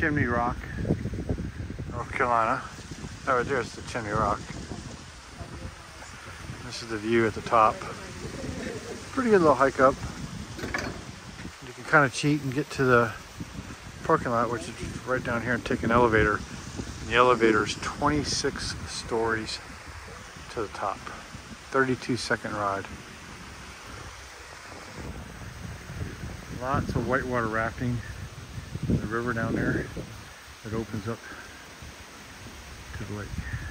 Chimney Rock, North Carolina. Oh, right there's the Chimney Rock. This is the view at the top. Pretty good little hike up. You can kind of cheat and get to the parking lot, which is right down here, and take an elevator. And the elevator is 26 stories to the top. 32 second ride. Lots of whitewater rafting. The river down there that opens up to the lake.